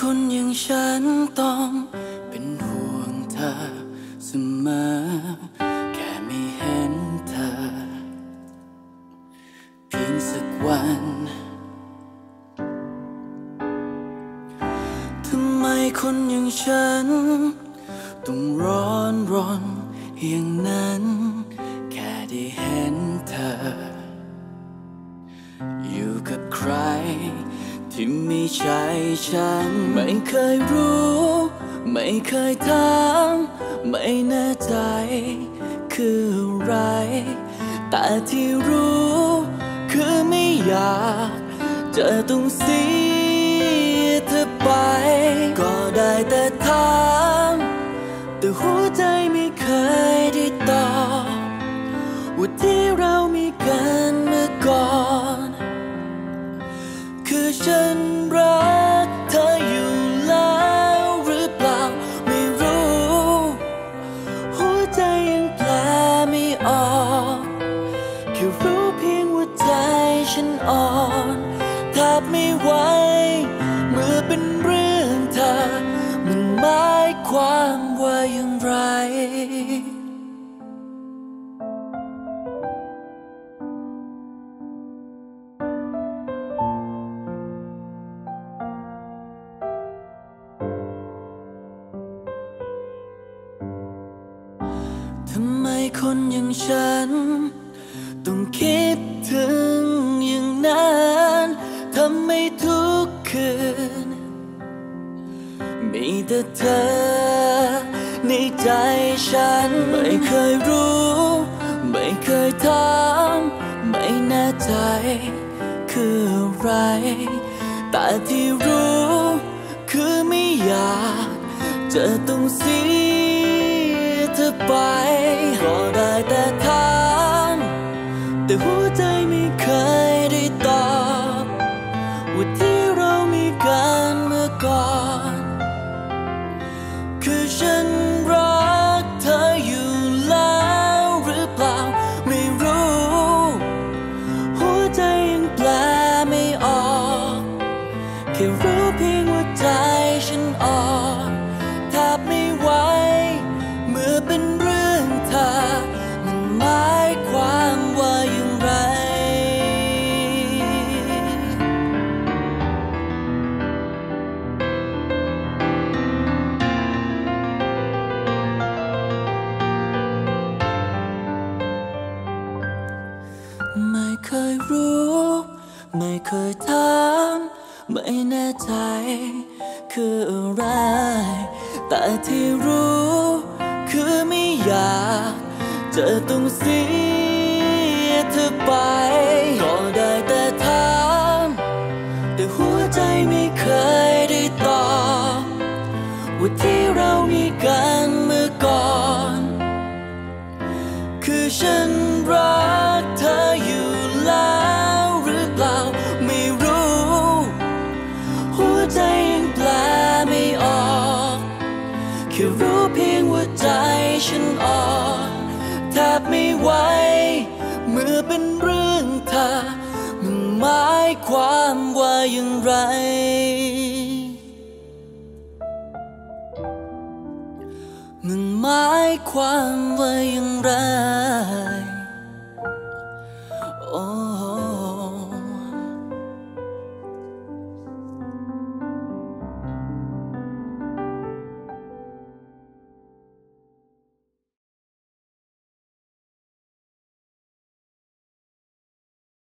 คนอย่างฉันต้องเป็นห่วงเธอเสมอ แค่ไม่เห็นเธอ เพียงสักวัน ทำไมคนอย่างฉัน ต้องร้อนรนอย่างนั้น แค่ได้เห็นเธอ อยู่กับใคร ที่ไม่ใช่ฉัน ไม่เคยรู้ ไม่เคยถามไม่แน่ใจ คืออะไร แต่ที่รู้ คือไม่อยากจะต้องเสียเธอไป ก็ได้แต่ถามแต่หัวใจไม่เคยได้ตอบว่าที่เรามีกัน ฉันรักเธออยู่แล้วหรือเปล่าไม่รู้ หัวใจยังแปลไม่ออกแค่รู้เพียงว่าใจฉันอ่อนแทบไม่ไหว คนอย่างฉัน ต้องคิดถึงอย่างนั้นทำให้ทุกคืน มีแต่เธอในใจฉัน ไม่เคยรู้ ไม่เคยถามไม่แน่ใจ คืออะไร แต่ที่รู้ คือไม่อยากจะต้องเสีย ว่าที่เรามีกันเมื่อก่อน คือฉันรักเธออยู่แล้วหรือเปล่า ไม่รู้ หัวใจยังแปลไม่ออก แค่รู้เพียงว่าใจฉันอ่อน ยรู้ ไม่เคยถามไม่แน่ใจ คืออะไร แต่ที่รู้ คือไม่อยากจะต้องเสียเธอไป ก็ได้แต่ถาม แต่หัวใจไม่เคย แค่รู้เพียงว่าใจฉันอ่อนแทบไม่ไหวเมื่อเป็นเรื่องเธอมันหมายความว่าอย่างไร มันหมายความว่าอย่างไร